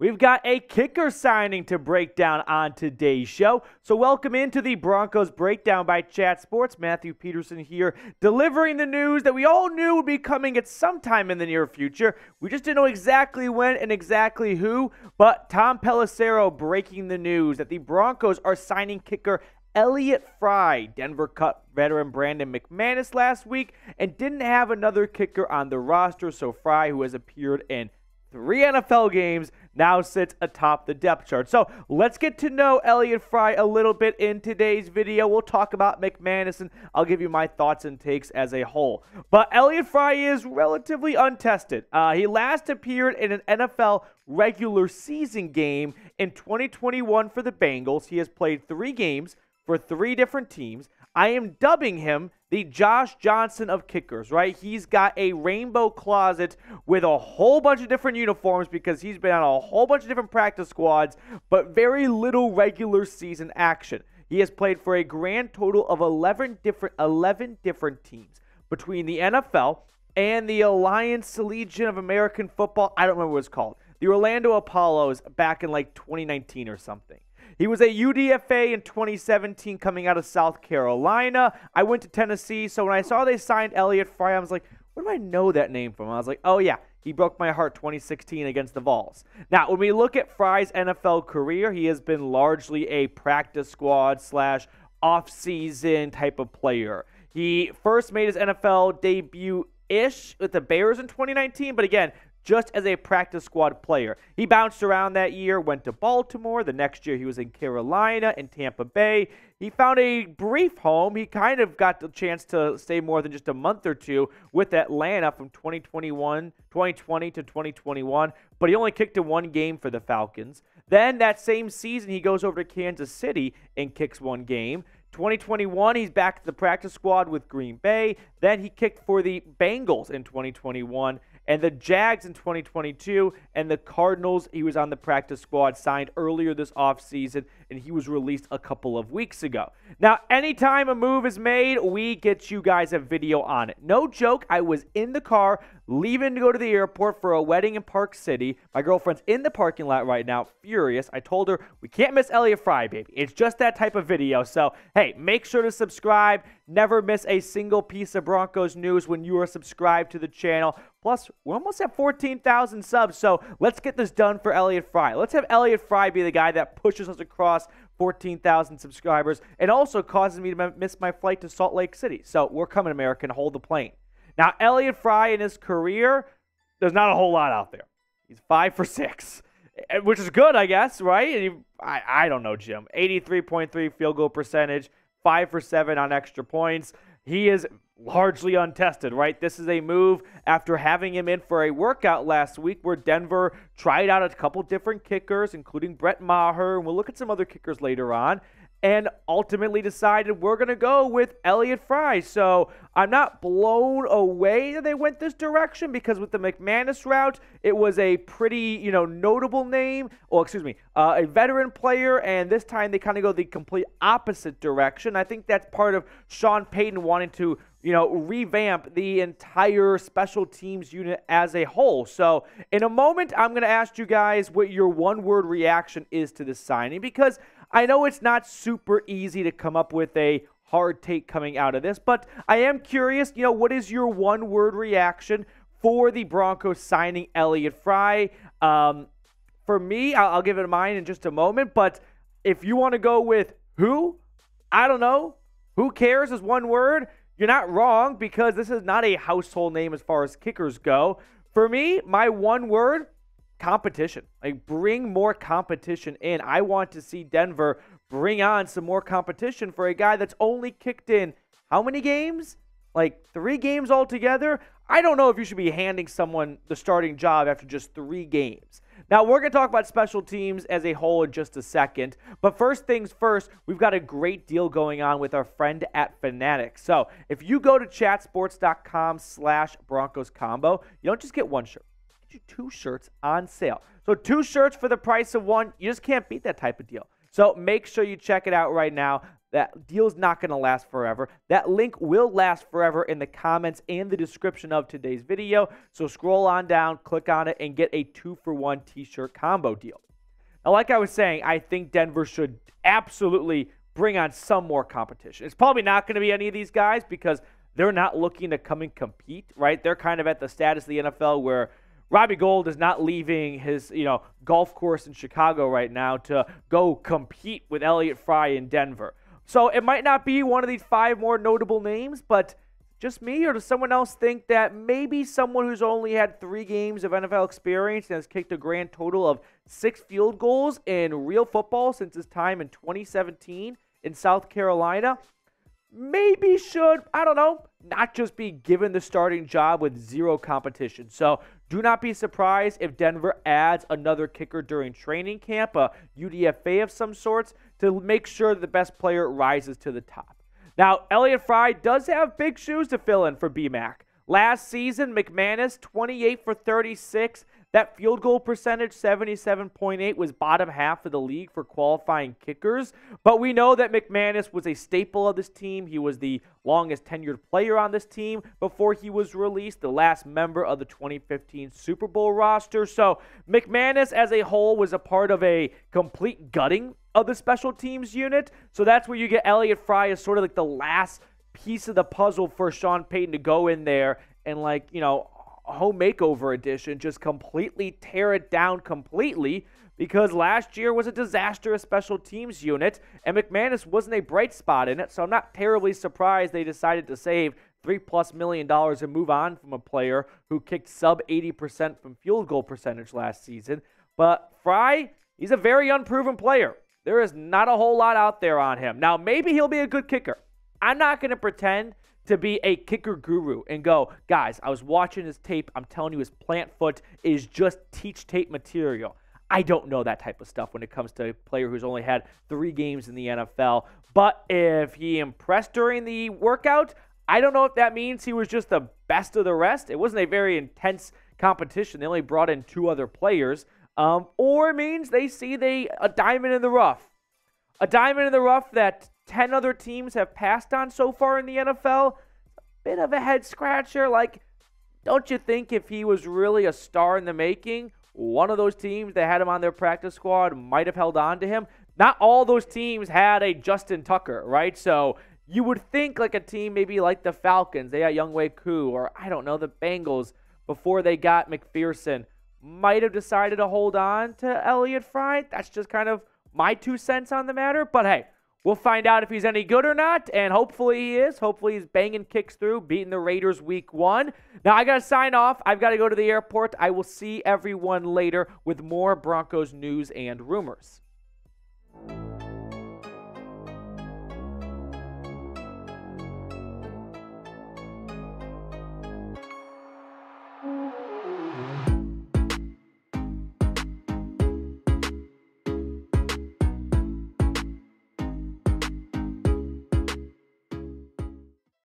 We've got a kicker signing to break down on today's show. So, welcome into the Broncos Breakdown by Chat Sports. Matthew Peterson here, delivering the news that we all knew would be coming at some time in the near future. We just didn't know exactly when and exactly who. But Tom Pelissero breaking the news that the Broncos are signing kicker Elliott Fry. Denver cut veteran Brandon McManus last week and didn't have another kicker on the roster. So, Fry, who has appeared in three NFL games, now sits atop the depth chart. So let's get to know Elliott Fry a little bit in today's video. We'll talk about McManus and I'll give you my thoughts and takes as a whole. But Elliott Fry is relatively untested. Uh, he last appeared in an NFL regular season game in 2021 for the Bengals. He has played three games for three different teams. I am dubbing him the Josh Johnson of kickers, right? He's got a rainbow closet with a whole bunch of different uniforms because he's been on a whole bunch of different practice squads, but very little regular season action. He has played for a grand total of 11 different 11 different teams between the NFL and the Alliance Legion of American Football. I don't remember what it's called. The Orlando Apollos back in like 2019 or something. He was a UDFA in 2017 coming out of South Carolina. I went to Tennessee, so when I saw they signed Elliott Fry, I was like, where do I know that name from? I was like, oh yeah, he broke my heart 2016 against the Vols. Now, when we look at Fry's NFL career, he has been largely a practice squad slash off-season type of player. He first made his NFL debut ish with the Bears in 2019, but again, just as a practice squad player. He bounced around that year, went to Baltimore. The next year, he was in Carolina and Tampa Bay. He found a brief home. He kind of got the chance to stay more than just a month or two with Atlanta from 2021, 2020 to 2021, but he only kicked in one game for the Falcons. Then that same season, he goes over to Kansas City and kicks one game. 2021, he's back to the practice squad with Green Bay. Then he kicked for the Bengals in 2021 and the Jags in 2022 and the Cardinals. He was on the practice squad, signed earlier this offseason, and he was released a couple of weeks ago. Now, anytime a move is made, we get you guys a video on it. No joke, I was in the car leaving to go to the airport for a wedding in Park City. My girlfriend's in the parking lot right now, furious. I told her we can't miss Elliott Fry, baby. It's just that type of video. So, hey, make sure to subscribe. Never miss a single piece of Broncos news when you are subscribed to the channel. Plus, we're almost at 14,000 subs, so let's get this done for Elliott Fry. Let's have Elliott Fry be the guy that pushes us across 14,000 subscribers and also causes me to miss my flight to Salt Lake City. So we're coming, American. Hold the plane. Now, Elliott Fry in his career, there's not a whole lot out there. He's five for six, eh, which is good, I guess, right? I, I don't know, Jim. 83.3 field goal percentage, five for seven on extra points. He is largely untested, right? This is a move after having him in for a workout last week where Denver tried out a couple different kickers, including Brett Maher, and we'll look at some other kickers later on and ultimately decided we're going to go with Elliott Fry. So I'm not blown away that they went this direction because with the McManus route, it was a pretty, you know, notable name. Or excuse me, uh, a veteran player, and this time they kind of go the complete opposite direction. I think that's part of Sean Payton wanting to you know, revamp the entire special teams unit as a whole. So, in a moment, I'm going to ask you guys what your one word reaction is to this signing because I know it's not super easy to come up with a hard take coming out of this, but I am curious, you know, what is your one word reaction for the Broncos signing Elliott Fry? Um, for me, I'll, I'll give it a mine in just a moment, but if you want to go with who, I don't know. Who cares is one word. You're not wrong because this is not a household name as far as kickers go. For me, my one word competition. Like bring more competition in. I want to see Denver bring on some more competition for a guy that's only kicked in how many games? Like three games altogether. I don't know if you should be handing someone the starting job after just three games. Now, we're going to talk about special teams as a whole in just a second. But first things first, we've got a great deal going on with our friend at Fanatics. So if you go to chatsports.com slash Broncos combo, you don't just get one shirt you two shirts on sale. So two shirts for the price of one. You just can't beat that type of deal. So make sure you check it out right now. That deal's not going to last forever. That link will last forever in the comments and the description of today's video. So scroll on down, click on it, and get a two for one t shirt combo deal. Now, like I was saying, I think Denver should absolutely bring on some more competition. It's probably not going to be any of these guys because they're not looking to come and compete, right? They're kind of at the status of the NFL where Robbie Gould is not leaving his, you know, golf course in Chicago right now to go compete with Elliott Fry in Denver. So it might not be one of these five more notable names, but just me, or does someone else think that maybe someone who's only had three games of NFL experience and has kicked a grand total of six field goals in real football since his time in 2017 in South Carolina maybe should, I don't know, not just be given the starting job with zero competition. So do not be surprised if Denver adds another kicker during training camp, a UDFA of some sorts, to make sure the best player rises to the top. Now, Elliott Fry does have big shoes to fill in for BMAC. Last season, McManus, 28 for 36, that field goal percentage, 77.8, was bottom half of the league for qualifying kickers. But we know that McManus was a staple of this team. He was the longest tenured player on this team before he was released, the last member of the 2015 Super Bowl roster. So McManus as a whole was a part of a complete gutting of the special teams unit. So that's where you get Elliott Fry as sort of like the last piece of the puzzle for Sean Payton to go in there and like, you know, home makeover edition just completely tear it down completely because last year was a disastrous special teams unit and McManus wasn't a bright spot in it. So I'm not terribly surprised they decided to save three plus million dollars and move on from a player who kicked sub 80% from field goal percentage last season. But Fry, he's a very unproven player. There is not a whole lot out there on him. Now, maybe he'll be a good kicker. I'm not going to pretend to be a kicker guru and go, guys, I was watching his tape. I'm telling you, his plant foot is just teach tape material. I don't know that type of stuff when it comes to a player who's only had three games in the NFL. But if he impressed during the workout, I don't know if that means he was just the best of the rest. It wasn't a very intense competition. They only brought in two other players. Um, or it means they see they a diamond in the rough. A diamond in the rough that 10 other teams have passed on so far in the NFL. Bit of a head scratcher. Like, don't you think if he was really a star in the making, one of those teams that had him on their practice squad might have held on to him? Not all those teams had a Justin Tucker, right? So you would think like a team maybe like the Falcons, they had Younghoe Koo, or I don't know, the Bengals before they got McPherson, might have decided to hold on to Elliott Fry. That's just kind of my two cents on the matter. But hey, We'll find out if he's any good or not, and hopefully he is. Hopefully he's banging kicks through, beating the Raiders week one. Now I got to sign off. I've got to go to the airport. I will see everyone later with more Broncos news and rumors.